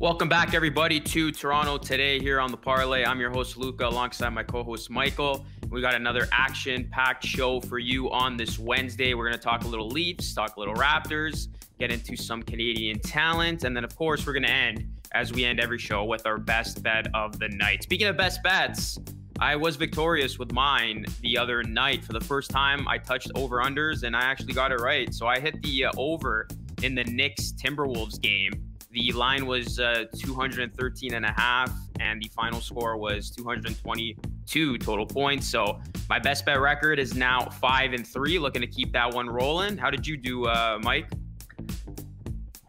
Welcome back, everybody, to Toronto today here on the Parleh. I'm your host, Luca, alongside my co host, Michael. We got another action packed show for you on this Wednesday. We're going to talk a little Leafs, talk a little Raptors, get into some Canadian talent, and then, of course, we're going to end, as we end every show, with our best bet of the night. Speaking of best bets, I was victorious with mine the other night. For the first time, I touched over unders and I actually got it right. So I hit the uh, over in the Knicks Timberwolves game. The line was uh, 213 and a half, and the final score was 222 total points. So my best bet record is now five and three. Looking to keep that one rolling. How did you do, uh, Mike?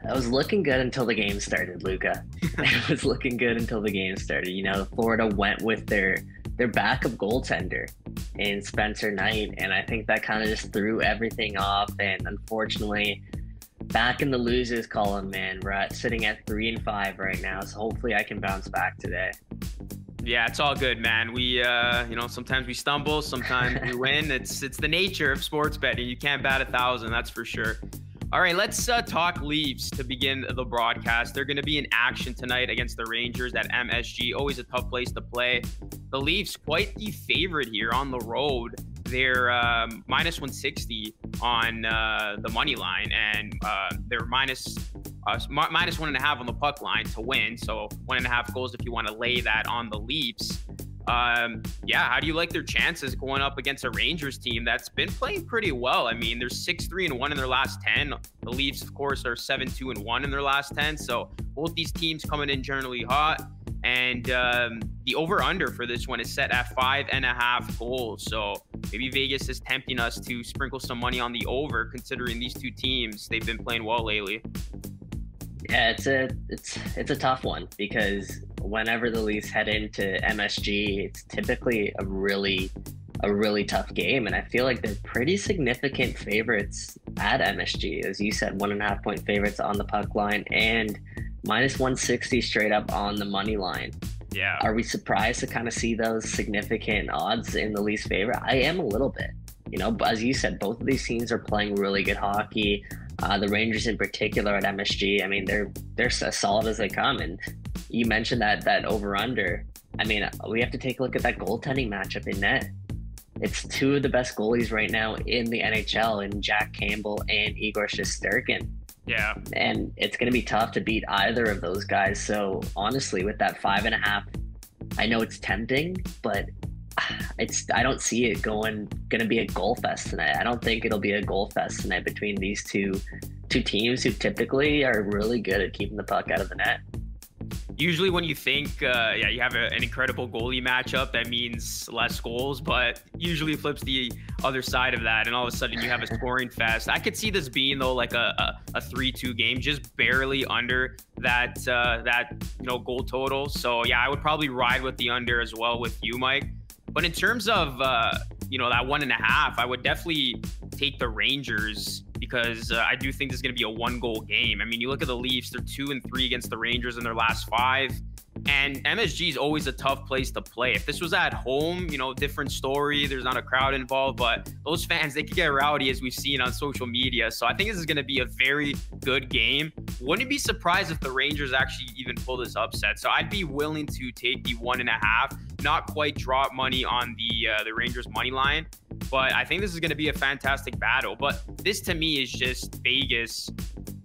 I was looking good until the game started, Luca. it was looking good until the game started. You know, Florida went with their their backup goaltender in Spencer Knight, and I think that kind of just threw everything off. And unfortunately, back in the losers column, man. We're at, sitting at three and five right now, so hopefully I can bounce back today. Yeah, it's all good, man. We, uh, you know, sometimes we stumble, sometimes we win. It's it's the nature of sports betting. You can't bat a thousand, that's for sure. All right, let's uh, talk Leafs to begin the broadcast. They're going to be in action tonight against the Rangers at MSG. Always a tough place to play. The Leafs, quite the favorite here on the road. They're um, minus 160 on uh, the money line, and uh, they're minus, uh, minus one and a half on the puck line to win. So one and a half goals if you want to lay that on the Leafs. Um, yeah, how do you like their chances going up against a Rangers team that's been playing pretty well? I mean, they're six three and one in their last ten. The Leafs, of course, are seven two and one in their last ten. So both these teams coming in generally hot. And um, the over under for this one is set at five and a half goals. So maybe Vegas is tempting us to sprinkle some money on the over, considering these two teams they've been playing well lately. Yeah, it's a it's it's a tough one because whenever the Leafs head into MSG, it's typically a really a really tough game, and I feel like they're pretty significant favorites at MSG, as you said, one and a half point favorites on the puck line and minus 160 straight up on the money line. Yeah. Are we surprised to kind of see those significant odds in the Leafs' favor? I am a little bit. You know, as you said, both of these teams are playing really good hockey. Uh, the Rangers, in particular, at MSG, I mean, they're they're as solid as they come. And you mentioned that that over under. I mean, we have to take a look at that goaltending matchup in net. It's two of the best goalies right now in the NHL, in Jack Campbell and Igor Shesterkin. Yeah. And it's going to be tough to beat either of those guys. So honestly, with that five and a half, I know it's tempting, but it's I don't see it going going to be a goal fest tonight. I don't think it'll be a goal fest tonight between these two two teams who typically are really good at keeping the puck out of the net usually when you think, uh, yeah, you have a, an incredible goalie matchup, that means less goals, but usually flips the other side of that, and all of a sudden you have a scoring fest. I could see this being though like a a three-two game, just barely under that uh, that you know goal total. So yeah, I would probably ride with the under as well with you, Mike. But in terms of uh, you know that one and a half, I would definitely take the Rangers because uh, I do think this is going to be a one goal game. I mean, you look at the Leafs; they're two and three against the Rangers in their last five. And MSG is always a tough place to play. If this was at home, you know, different story. There's not a crowd involved, but those fans, they could get rowdy as we've seen on social media. So I think this is going to be a very good game. Wouldn't be surprised if the Rangers actually even pull this upset. So I'd be willing to take the one and a half, not quite drop money on the uh, the Rangers money line, but I think this is going to be a fantastic battle. But this to me is just Vegas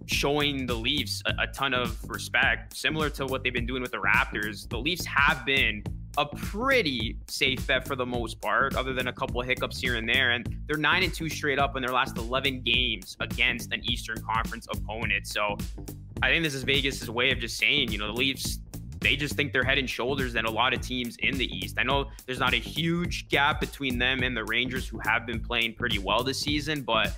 showing the Leafs a, a, ton of respect, similar to what they've been doing with the Raptors. The Leafs have been a pretty safe bet for the most part, other than a couple hiccups here and there. And they're nine and two straight up in their last 11 games against an Eastern Conference opponent. So I think this is Vegas's way of just saying, you know, the Leafs. They just think they're head and shoulders than a lot of teams in the East. I know there's not a huge gap between them and the Rangers, who have been playing pretty well this season, but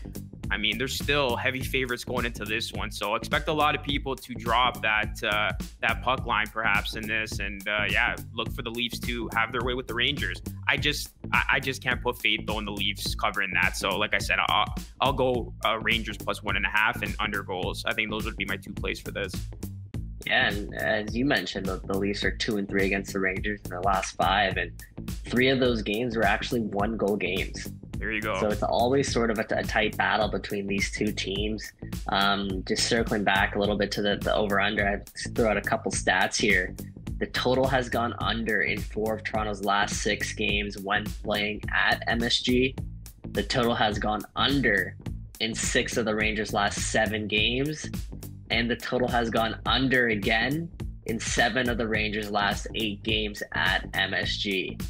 I mean, there's still heavy favorites going into this one, so expect a lot of people to drop that uh, that puck line perhaps in this, and uh, yeah, look for the Leafs to have their way with the Rangers. I just I, I just can't put faith though in the Leafs covering that. So like I said, I'll I'll go uh, Rangers plus one and a half and under goals. I think those would be my two plays for this. Yeah, and as you mentioned, the, the Leafs are two and three against the Rangers in their last five, and three of those games were actually one goal games. There you go. So it's always sort of a, a tight battle between these two teams. Um, just circling back a little bit to the, the over under, I threw out a couple stats here. The total has gone under in four of Toronto's last six games when playing at MSG. The total has gone under in six of the Rangers' last seven games. And the total has gone under again in seven of the Rangers' last eight games at MSG.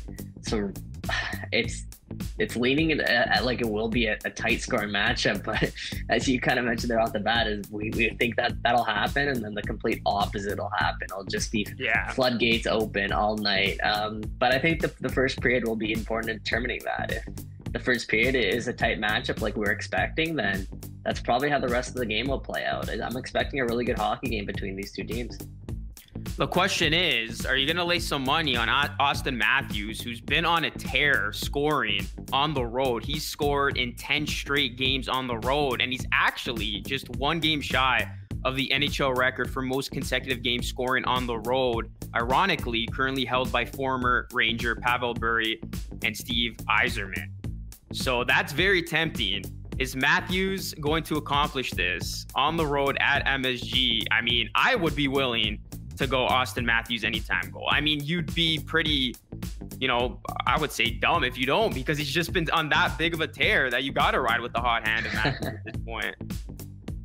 So it's it's leaning at, at like it will be a, a, tight scoring matchup, but as you kind of mentioned there off the bat, is we, we think that that'll happen, and then the complete opposite will happen. It'll just be yeah. floodgates open all night. Um, but I think the, the first period will be important in determining that. If the first period is a tight matchup like we're expecting, then that's probably how the rest of the game will play out. I'm expecting a really good hockey game between these two teams. The question is, are you going to lay some money on Auston Matthews, who's been on a tear scoring on the road? He's scored in 10 straight games on the road, and he's actually just one game shy of the NHL record for most consecutive games scoring on the road. Ironically, currently held by former Ranger Pavel Bure and Steve Yzerman. So that's very tempting. Is Matthews going to accomplish this on the road at MSG? I mean, I would be willing to go Auston Matthews anytime goal. I mean, you'd be pretty, you know, I would say dumb if you don't because he's just been on that big of a tear that you got to ride with the hot hand at this point.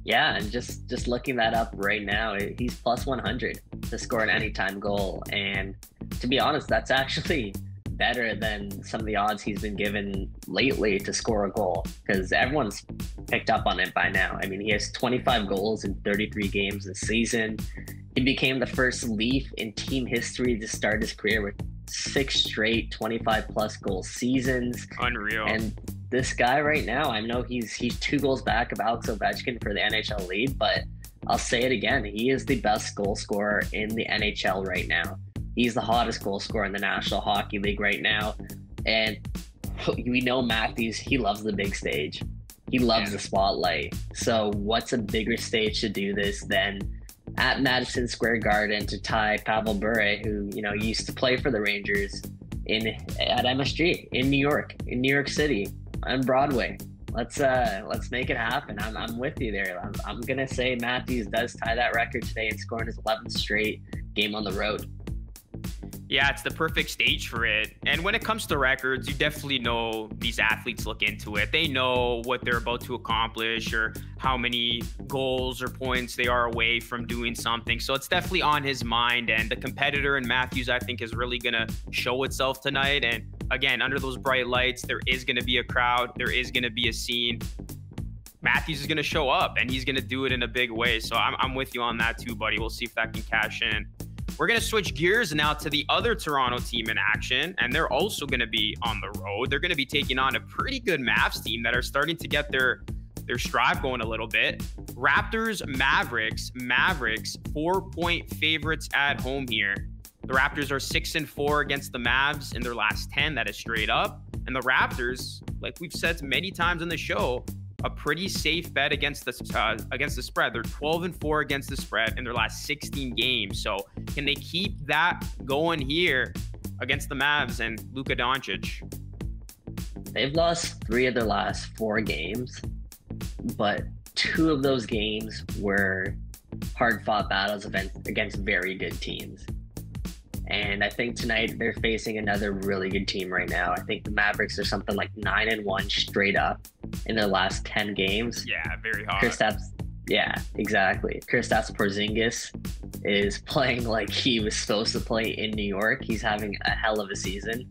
Yeah, and just just looking that up right now, he's plus 100 to score an anytime goal, and to be honest, that's actually better than some of the odds he's been given lately to score a goal because everyone's picked up on it by now. I mean, he has 25 goals in 33 games this season. He became the first Leaf in team history to start his career with six straight 25 plus goal seasons. Unreal. And this guy right now, I know he's he's two goals back of Alex Ovechkin for the NHL lead, but I'll say it again, he is the best goal scorer in the NHL right now. He's the hottest goal scorer in the National Hockey League right now. And we know Matthews, he loves the big stage. He loves yeah. the spotlight. So, what's a bigger stage to do this than at Madison Square Garden to tie Pavel Bure, who you know used to play for the Rangers in at MSG in New York, in New York City, on Broadway. Let's uh let's make it happen. I'm, I'm with you there. I'm, I'm gonna say Matthews does tie that record today and scoring his 11th straight game on the road. Yeah, it's the perfect stage for it. And when it comes to records, you definitely know these athletes look into it. They know what they're about to accomplish or how many goals or points they are away from doing something. So it's definitely on his mind. And the competitor in Matthews, I think, is really going to show itself tonight. And again, under those bright lights, there is going to be a crowd, there is going to be a scene. Matthews is going to show up and he's going to do it in a big way. So I'm, I'm with you on that too, buddy. We'll see if that can cash in. We're going to switch gears now to the other Toronto team in action, and they're also going to be on the road. They're going to be taking on a pretty good Mavs team that are starting to get their their strive going a little bit. Raptors, Mavericks, Mavericks, four point favorites at home here. The Raptors are six and four against the Mavs in their last 10. That is straight up. And the Raptors, like we've said many times on the show, a pretty safe bet against the uh, against the spread. They're 12 and 4 against the spread in their last 16 games. So can they keep that going here against the Mavs and Luka Doncic? They've lost three of their last four games, but two of those games were hard fought battles against very good teams. And I think tonight they're facing another really good team right now. I think the Mavericks are something like nine and one straight up in their last ten games. Yeah, very hard. Kristaps, yeah, exactly. Kristaps Porzingis is playing like he was supposed to play in New York. He's having a hell of a season.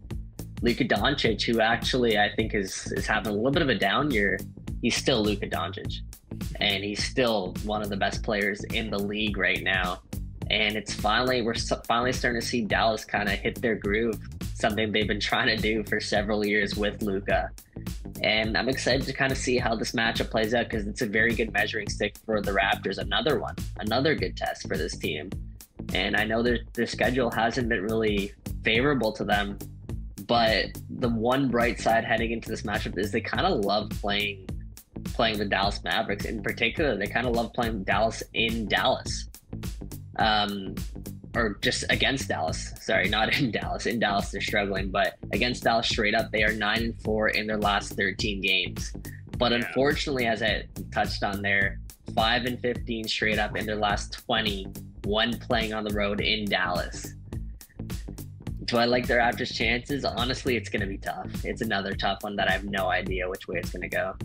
Luka Doncic, who actually I think is is having a little bit of a down year, he's still Luka Doncic, and he's still one of the best players in the league right now and it's finally we're finally starting to see Dallas kind of hit their groove, something they've been trying to do for several years with Luka. And I'm excited to kind of see how this matchup plays out because it's a very good measuring stick for the Raptors. Another one, another good test for this team. And I know their their schedule hasn't been really favorable to them, but the one bright side heading into this matchup is they kind of love playing playing the Dallas Mavericks. In particular, they kind of love playing Dallas in Dallas. Um, or just against Dallas. Sorry, not in Dallas. In Dallas, they're struggling, but against Dallas straight up, they are nine and four in their last 13 games. But unfortunately, as I touched on there, five and 15 straight up in their last 20, one playing on the road in Dallas. Do I like their Raptors' chances? Honestly, it's going to be tough. It's another tough one that I have no idea which way it's going to go.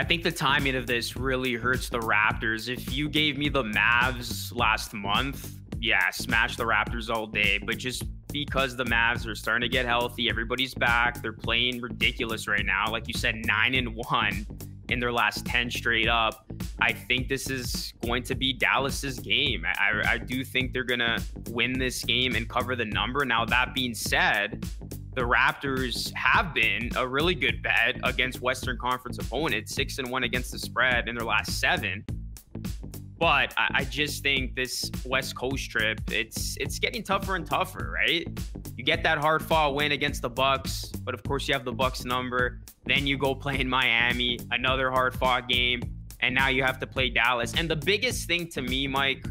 I think the timing of this really hurts the Raptors. If you gave me the Mavs last month, yeah, smash the Raptors all day. But just because the Mavs are starting to get healthy, everybody's back. They're playing ridiculous right now. Like you said, nine and one in their last 10 straight up. I think this is going to be Dallas's game. I, I do think they're going to win this game and cover the number. Now, that being said, the Raptors have been a really good bet against Western Conference opponents, six and one against the spread in their last seven. But I, I just think this West Coast trip, it's it's getting tougher and tougher, right? You get that hard fought win against the Bucks, but of course you have the Bucks number. Then you go play in Miami, another hard fought game, and now you have to play Dallas. And the biggest thing to me, Mike,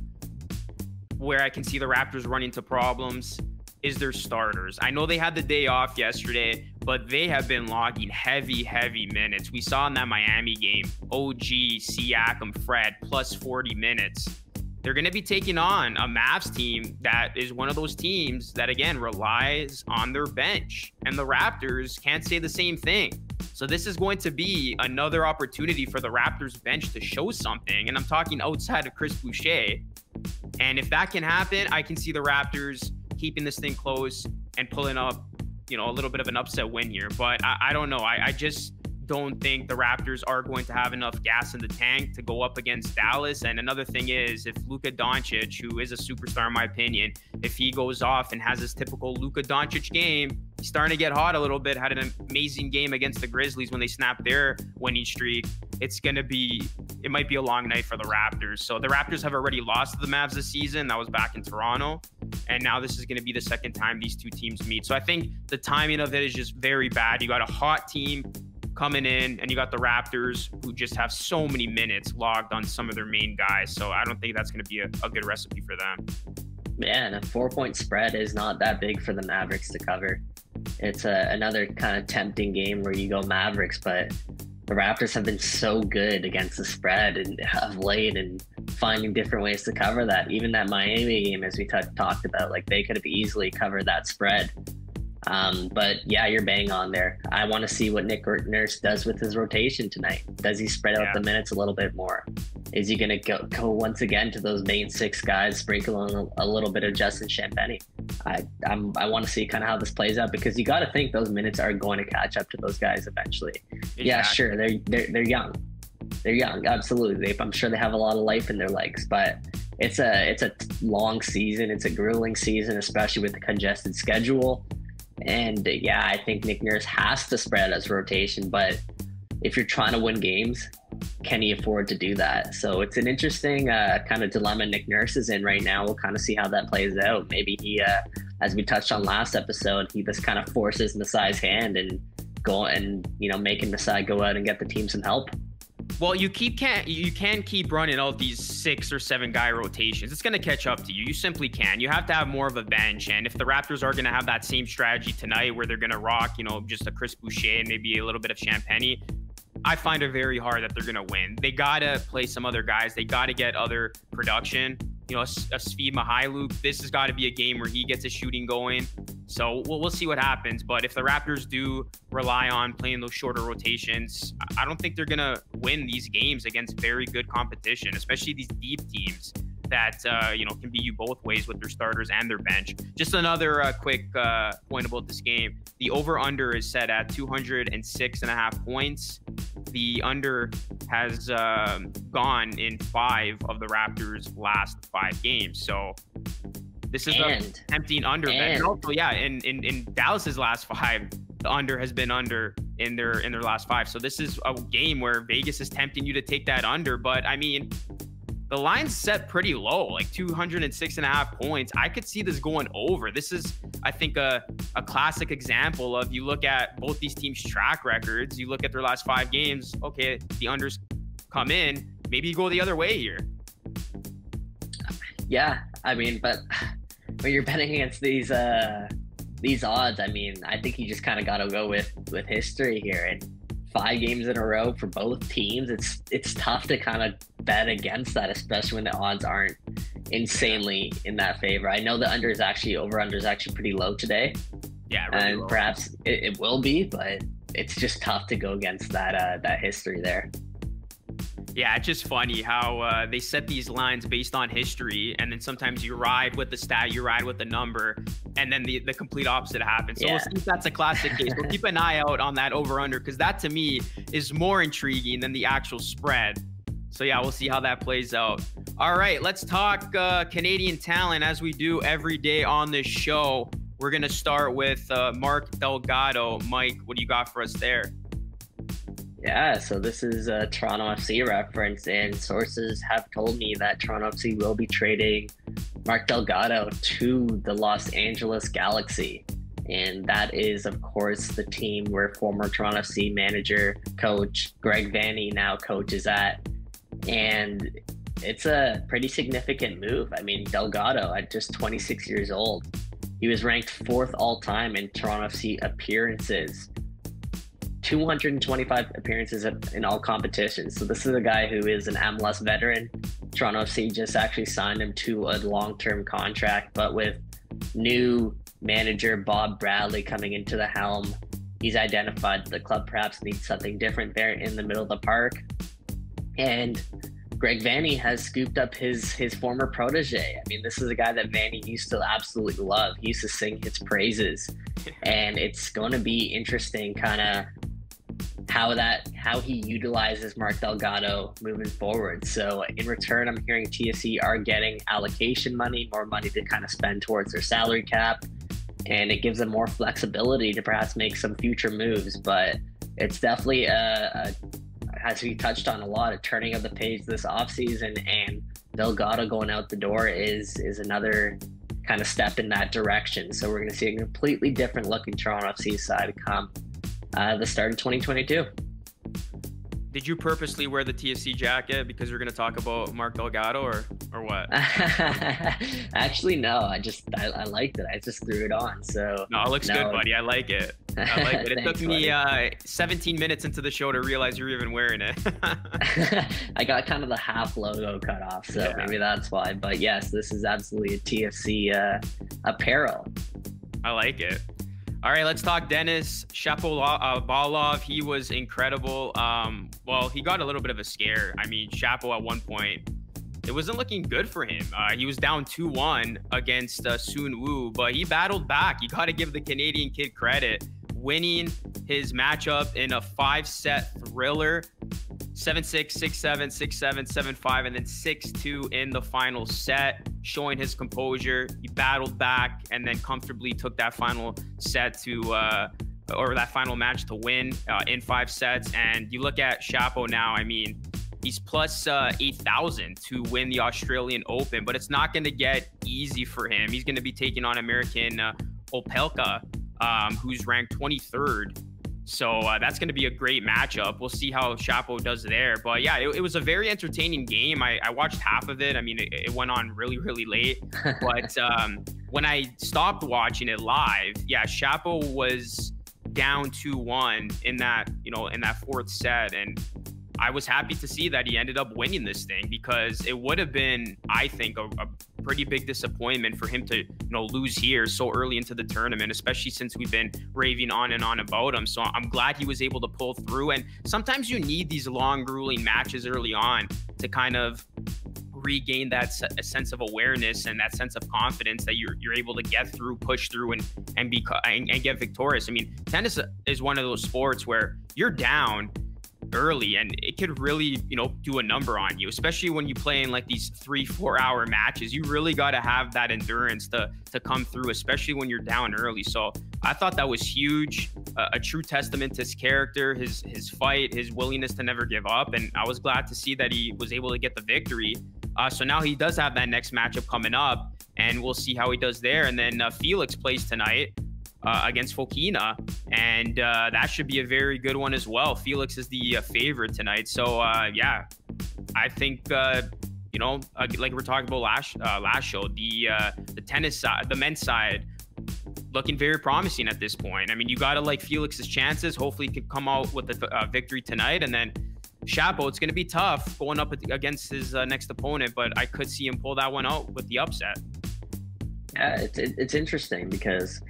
where I can see the Raptors run into problems is their starters. I know they had the day off yesterday, but they have been logging heavy, heavy minutes. We saw in that Miami game, OG, Siakam, Fred, plus 40 minutes. They're going to be taking on a Mavs team that is one of those teams that, again, relies on their bench. And the Raptors can't say the same thing. So this is going to be another opportunity for the Raptors bench to show something. And I'm talking outside of Chris Boucher. And if that can happen, I can see the Raptors keeping this thing close and pulling up, you know, a little bit of an upset win here. But I, I don't know. I, I just don't think the Raptors are going to have enough gas in the tank to go up against Dallas. And another thing is, if Luka Doncic, who is a superstar in my opinion, if he goes off and has his typical Luka Doncic game, he's starting to get hot a little bit. Had an amazing game against the Grizzlies when they snapped their winning streak. It's going to be, it might be a long night for the Raptors. So the Raptors have already lost to the Mavs this season. That was back in Toronto. And now this is going to be the second time these two teams meet. So I think the timing of it is just very bad. You got a hot team coming in, and you got the Raptors who just have so many minutes logged on some of their main guys. So I don't think that's going to be a, a good recipe for them. Man, a four point spread is not that big for the Mavericks to cover. It's a, another kind of tempting game where you go Mavericks, but the Raptors have been so good against the spread and have late and finding different ways to cover that. Even that Miami game, as we t- talked about, like they could have easily covered that spread. Um, but yeah, you're bang on there. I want to see what Nick Nurse does with his rotation tonight. Does he spread out yeah. the minutes a little bit more? Is he going to go, go once again to those main six guys, sprinkle on a, a little bit of Justin Champagnie? I I'm, i want to see kind of how this plays out because you got to think those minutes are going to catch up to those guys eventually. Exactly. Yeah, sure, they're they're they're young, they're young, absolutely. They, I'm sure they have a lot of life in their legs, but it's a it's a long season. It's a grueling season, especially with the congested schedule. And yeah, I think Nick Nurse has to spread as rotation, but if you're trying to win games, can he afford to do that? So it's an interesting uh, kind of dilemma Nick Nurse is in right now. We'll kind of see how that plays out. Maybe he, uh, as we touched on last episode, he just kind of forces Masai's hand and go and you know making Masai go out and get the team some help. Well, you keep can't you can keep running all these six or seven guy rotations. It's going to catch up to you. You simply can. You have to have more of a bench. And if the Raptors are going to have that same strategy tonight, where they're going to rock, you know, just a Chris Boucher and maybe a little bit of Champagnie, I find it very hard that they're going to win. They got to play some other guys. They got to get other production. You know, a, a Svi Mykhailiuk, this has got to be a game where he gets his shooting going. So we'll, we'll see what happens. But if the Raptors do rely on playing those shorter rotations, I don't think they're going to win these games against very good competition, especially these deep teams that uh, you know can be you both ways with their starters and their bench. Just another uh, quick uh, point about this game: the over/under is set at 206 and a half points. The under has um, gone in five of the Raptors' last five games. So this is and, a tempting under and, and also, yeah, in, in in Dallas's last five, the under has been under in their in their last five. So this is a game where Vegas is tempting you to take that under. But I mean, the line's set pretty low, like 206 and a half points. I could see this going over. This is, I think, a, a classic example of you look at both these teams' track records, you look at their last five games, okay, the unders come in, maybe you go the other way here. Yeah, I mean, but when you're betting against these uh these odds, I mean, I think you just kind of got to go with with history here. And five games in a row for both teams, it's it's tough to kind of bet against that, especially when the odds aren't insanely in that favor. I know the under is actually over under is actually pretty low today. Yeah, really and low. perhaps it, it will be, but it's just tough to go against that uh, that history there. Yeah, it's just funny how uh, they set these lines based on history, and then sometimes you ride with the stat, you ride with the number, and then the, the complete opposite happens. So Yeah. we'll see if that's a classic case. We'll keep an eye out on that over under because that to me is more intriguing than the actual spread. So yeah, we'll see how that plays out. All right, let's talk uh, Canadian talent as we do every day on this show. We're gonna start with uh, Mark Delgado. Mike, what do you got for us there? Yeah, so this is a Toronto FC reference, and sources have told me that Toronto FC will be trading Mark Delgado to the Los Angeles Galaxy. And that is, of course, the team where former Toronto FC manager, coach Greg Vanney now coaches at. And it's a pretty significant move. I mean, Delgado, at just 26 years old, he was ranked fourth all time in Toronto FC appearances 225 appearances in all competitions. So this is a guy who is an MLS veteran. Toronto FC just actually signed him to a long-term contract, but with new manager Bob Bradley coming into the helm, he's identified the club perhaps needs something different there in the middle of the park. And Greg Vanney has scooped up his his former protege. I mean, this is a guy that Vanney used to absolutely love. He used to sing his praises, and it's going to be interesting, kind of how that how he utilizes Mark Delgado moving forward. So in return, I'm hearing TFC are getting allocation money, more money to kind of spend towards their salary cap, and it gives them more flexibility to perhaps make some future moves. But it's definitely a, a as we touched on a lot, a turning of the page this offseason and Delgado going out the door is is another kind of step in that direction. So we're going to see a completely different looking Toronto FC side come uh, the start of 2022. Did you purposely wear the TFC jacket because you're going to talk about Mark Delgado or or what? Actually, no. I just I, I liked it. I just threw it on. So No, it looks no. good, buddy. I like it. I like it. It Thanks, took me uh, 17 minutes into the show to realize you're even wearing it. I got kind of the half logo cut off, so Yeah. maybe that's why. But yes, this is absolutely a TFC uh, apparel. I like it. All right, let's talk Denis Shapovalov. He was incredible. Um, well, he got a little bit of a scare. I mean, Shapo at one point, it wasn't looking good for him. Uh, he was down 2 1 against uh, Soon Woo, but he battled back. You got to give the Canadian kid credit, winning his matchup in a five set thriller 7 6, 6 7, 6 7, 7 5, and then 6 2 in the final set, showing his composure. He battled back and then comfortably took that final set to, uh, or that final match to win uh, in five sets. And you look at Shapo now, I mean, he's plus uh, 8,000 to win the Australian Open, but it's not going to get easy for him. He's going to be taking on American uh, Opelka, um, who's ranked 23rd. So uh, that's going to be a great matchup. We'll see how Shapo does there. But yeah, it, it was a very entertaining game. I, I watched half of it. I mean, it, it went on really, really late. But um, when I stopped watching it live, yeah, Shapo was down 2-1 in that, you know, in that fourth set. And I was happy to see that he ended up winning this thing because it would have been, I think, a, a pretty big disappointment for him to, you know, lose here so early into the tournament, especially since we've been raving on and on about him. So I'm glad he was able to pull through. And sometimes you need these long, grueling matches early on to kind of regain that sense of awareness and that sense of confidence that you're you're able to get through, push through, and and be and, and get victorious. I mean, tennis is one of those sports where you're down early and it could really you know do a number on you especially when you play in like these three four hour matches. You really got to have that endurance to to come through especially when you're down early. So i thought that was huge uh, a true testament to his character his his fight his willingness to never give up and i was glad to see that he was able to get the victory. Uh, so now he does have that next matchup coming up and we'll see how he does there. And then uh, felix plays tonight uh, against Fokina, and uh, that should be a very good one as well. Felix is the uh, favorite tonight, so uh, yeah, I think uh, you know, uh, like we're talking about last last show, the the tennis side, the men's side, looking very promising at this point. I mean, you got to like Felix's chances. Hopefully, he can come out with a victory tonight, and then Shapo. It's going to be tough going up against his next opponent, but I could see him pull that one out with the upset. Yeah, it's it's interesting because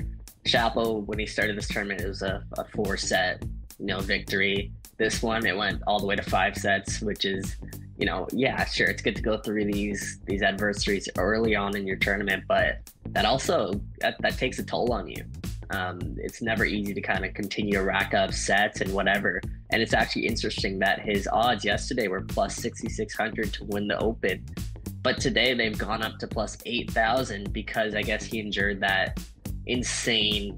Shapo, when he started this tournament, it was a, a four set, you know, victory. This one, it went all the way to five sets, which is you know, yeah, sure, it's good to go through these these adversaries early on in your tournament, but that also that, that takes a toll on you. Um, it's never easy to kind of continue to rack up sets and whatever. And it's actually interesting that his odds yesterday were plus 6,600 to win the Open, but today they've gone up to plus 8,000 because I guess he endured that insane,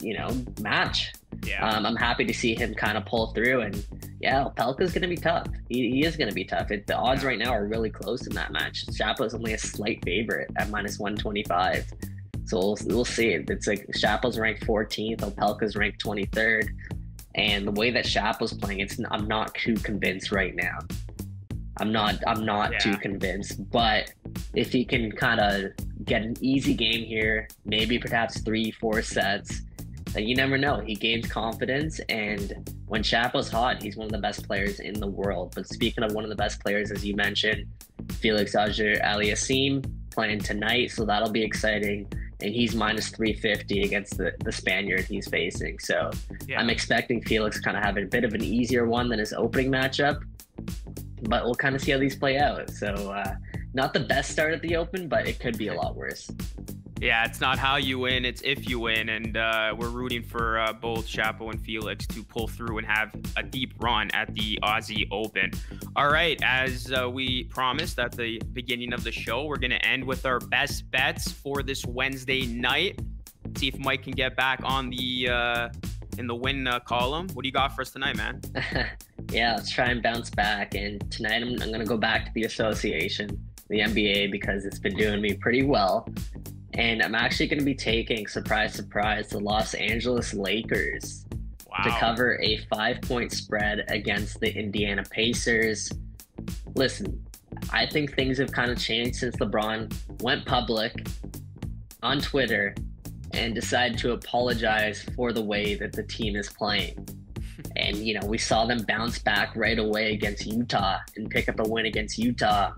you know, match. Yeah. Um, I'm happy to see him kind of pull through and yeah, Opelka's going to be tough. He, he is going to be tough. It, the odds right now are really close in that match. Shapo's only a slight favorite at minus 125. So we'll, we'll see. It's like Shapo's ranked 14th, Opelka's ranked 23rd. And the way that Shapo's playing, it's I'm not too convinced right now. I'm not I'm not yeah. too convinced. But if he can kind of get an easy game here, maybe perhaps three, four sets, But you never know. He gains confidence, and when Shapo's hot, he's one of the best players in the world. But speaking of one of the best players, as you mentioned, Felix Auger-Aliassime playing tonight, so that'll be exciting. And he's minus 350 against the, the Spaniard he's facing. So yeah. I'm expecting Felix kind of have a bit of an easier one than his opening matchup. But we'll kind of see how these play out. So, uh, not the best start at the Open, but it could be a lot worse. Yeah, it's not how you win, it's if you win. And uh, we're rooting for uh, both Shapo and Felix to pull through and have a deep run at the Aussie Open. All right, as uh, we promised at the beginning of the show, we're going to end with our best bets for this Wednesday night. See if Mike can get back on the uh, in the win uh, column. What do you got for us tonight, man? yeah, let's try and bounce back. And tonight I'm, I'm going to go back to the association, the NBA, because it's been doing me pretty well. And I'm actually going to be taking, surprise, surprise, the Los Angeles Lakers wow. to cover a five point spread against the Indiana Pacers. Listen, I think things have kind of changed since LeBron went public on Twitter and decided to apologize for the way that the team is playing. And, you know, we saw them bounce back right away against Utah and pick up a win against Utah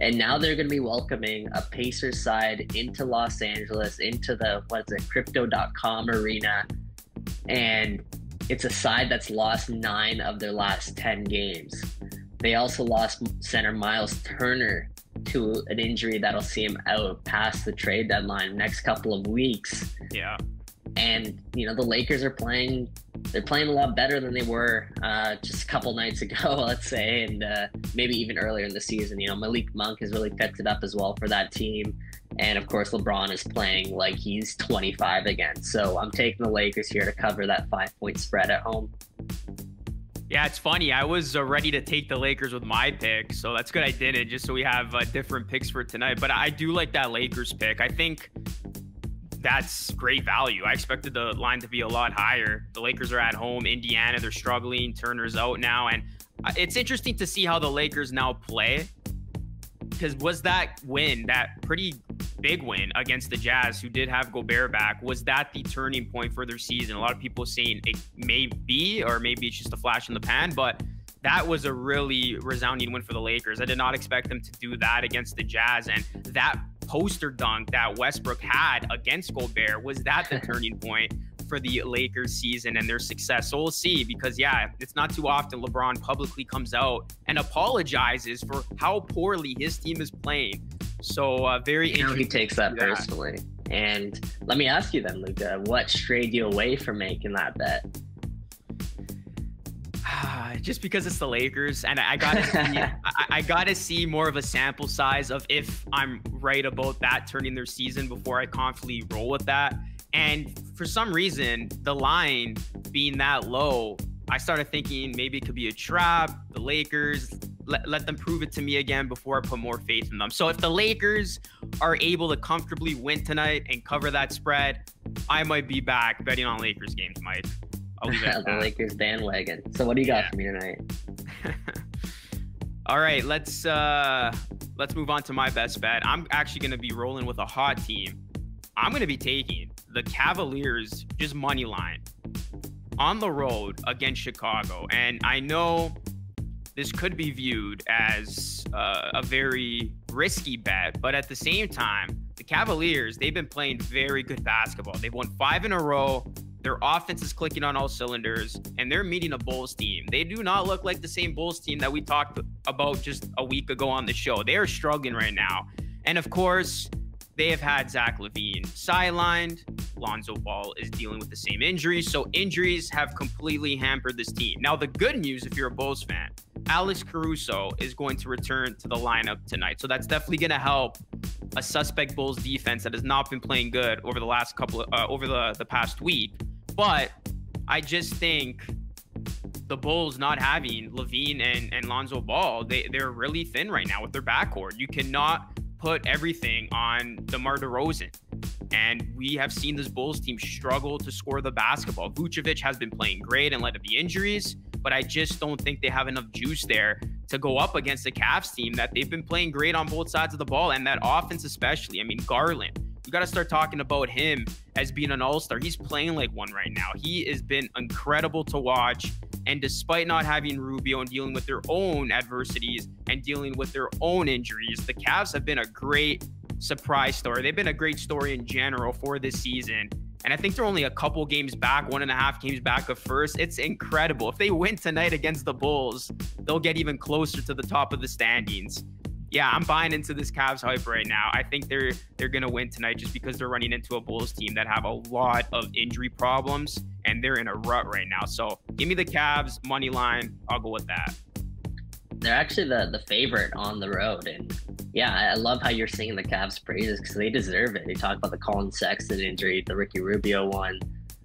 and now they're going to be welcoming a Pacers side into Los Angeles, into the, what's it, crypto.com arena. And it's a side that's lost nine of their last 10 games. They also lost center Miles Turner to an injury that'll see him out past the trade deadline next couple of weeks. Yeah. And, you know, the Lakers are playing they're playing a lot better than they were uh, just a couple nights ago, let's say, and uh, maybe even earlier in the season. You know, Malik Monk has really picked it up as well for that team. And of course, LeBron is playing like he's 25 again. So I'm taking the Lakers here to cover that five point spread at home. Yeah, it's funny. I was uh, ready to take the Lakers with my pick, so that's good I did it, just so we have uh, different picks for tonight. But I do like that Lakers pick. I think that's great value. I expected the line to be a lot higher. The Lakers are at home. Indiana, they're struggling. Turner's out now. And uh, it's interesting to see how the Lakers now play. Because was that win, that pretty big win against the Jazz, who did have Gobert back, was that the turning point for their season? A lot of people saying it may be, or maybe it's just a flash in the pan, but that was a really resounding win for the Lakers. I did not expect them to do that against the Jazz. And that poster dunk that Westbrook had against Gobert was that the turning point for the Lakers season and their success. So we'll see because yeah, it's not too often LeBron publicly comes out and apologizes for how poorly his team is playing. So uh, very you know, he takes that personally. And let me ask you then, Luca, what strayed you away from making that bet? Ah, just because it's the Lakers, and I, gotta see, I, I, gotta see more of a sample size of if I'm right about that turning their season before I confidently roll with that. And for some reason, the line being that low, I started thinking maybe it could be a trap. The Lakers let, let them prove it to me again before I put more faith in them. So if the Lakers are able to comfortably win tonight and cover that spread, I might be back betting on Lakers games, Mike. I'll leave it the Lakers bandwagon. So what do you got yeah. for me tonight? All right, let's uh let's move on to my best bet. I'm actually going to be rolling with a hot team. I'm going to be taking the Cavaliers just money line on the road against Chicago. And I know this could be viewed as uh, a very risky bet, but at the same time, the Cavaliers, they've been playing very good basketball. They've won five in a row. Their offense is clicking on all cylinders, and they're meeting a Bulls team. They do not look like the same Bulls team that we talked about just a week ago on the show. They are struggling right now. And of course, they have had Zach LaVine sidelined. Lonzo Ball is dealing with the same injuries. So injuries have completely hampered this team. Now, the good news, if you're a Bulls fan, Alex Caruso is going to return to the lineup tonight. So that's definitely going to help a suspect Bulls defense that has not been playing good over the last couple of, uh, over the, the past week. But I just think the Bulls not having LaVine and, and Lonzo Ball, they, they're really thin right now with their backcourt. You cannot put everything on DeMar DeRozan. And we have seen this Bulls team struggle to score the basketball. Vucevic has been playing great in light of the injuries, but I just don't think they have enough juice there to go up against the Cavs team that they've been playing great on both sides of the ball and that offense especially. I mean, Garland, you got to start talking about him as being an all-star. He's playing like one right now. He has been incredible to watch. And despite not having Rubio and dealing with their own adversities and dealing with their own injuries, the Cavs have been a great surprise story. They've been a great story in general for this season. And I think they're only a couple games back, one and a half games back of first. It's incredible. If they win tonight against the Bulls, they'll get even closer to the top of the standings. Yeah, I'm buying into this Cavs hype right now. I think they're they're gonna win tonight just because they're running into a Bulls team that have a lot of injury problems and they're in a rut right now. So give me the Cavs money line. I'll go with that. They're actually the the favorite on the road, and yeah, I love how you're singing the Cavs praises because they deserve it. They talk about the Collin Sexton injury, the Ricky Rubio one.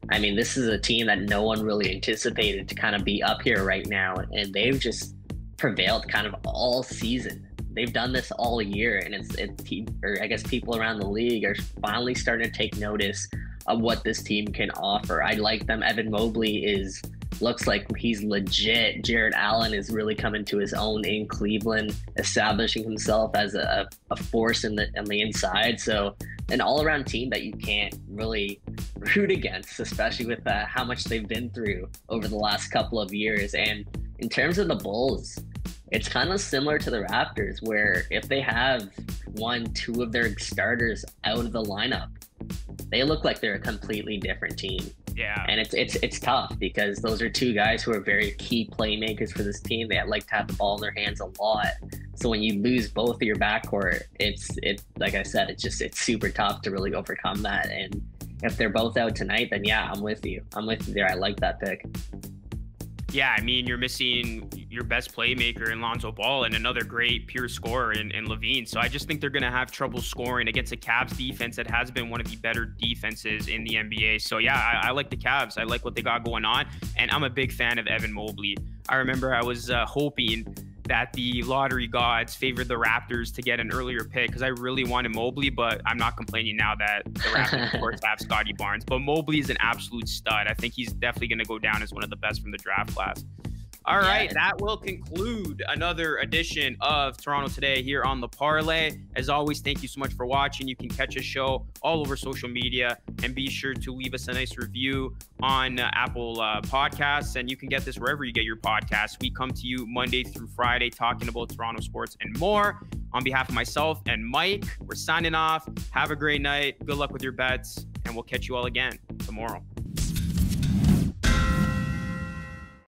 I mean, this is a team that no one really anticipated to kind of be up here right now, and they've just prevailed kind of all season. They've done this all year, and it's it, or I guess people around the league are finally starting to take notice of what this team can offer. I like them. Evan Mobley is looks like he's legit. Jarrett Allen is really coming to his own in Cleveland, establishing himself as a, a force in the on the inside. So an all around team that you can't really root against, especially with uh, how much they've been through over the last couple of years. And in terms of the Bulls, it's kind of similar to the Raptors, where if they have one, two of their starters out of the lineup, they look like they're a completely different team. Yeah. And it's it's it's tough because those are two guys who are very key playmakers for this team. They like to have the ball in their hands a lot. So when you lose both of your backcourt, it's it like I said, it's just it's super tough to really overcome that. And if they're both out tonight, then yeah, I'm with you. I'm with you there. I like that pick. Yeah, I mean, you're missing your best playmaker in Lonzo Ball and another great pure scorer in, in LaVine. So I just think they're going to have trouble scoring against a Cavs defense that has been one of the better defenses in the NBA. So yeah, I, I like the Cavs. I like what they got going on. And I'm a big fan of Evan Mobley. I remember I was uh, hoping that the lottery gods favored the Raptors to get an earlier pick because I really wanted Mobley, but I'm not complaining now that the Raptors, of course, have Scottie Barnes. But Mobley is an absolute stud. I think he's definitely going to go down as one of the best from the draft class. All right, yeah. that will conclude another edition of Toronto Today here on the Parleh. As always, thank you so much for watching. You can catch a show all over social media and be sure to leave us a nice review on uh, Apple uh, Podcasts. And you can get this wherever you get your podcasts. We come to you Monday through Friday talking about Toronto sports and more. On behalf of myself and Mike, we're signing off. Have a great night. Good luck with your bets, and we'll catch you all again tomorrow.